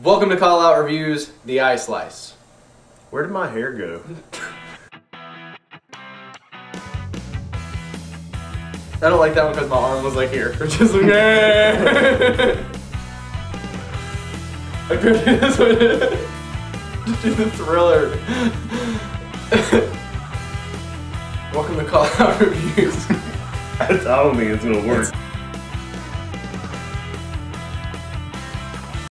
Welcome to Call Out Reviews, the iSlice. Where did my hair go? I don't like that one because my arm was like here. Which is like, I couldn't do this one. Just do the thriller. Welcome to Call Out Reviews. I don't think it's gonna work.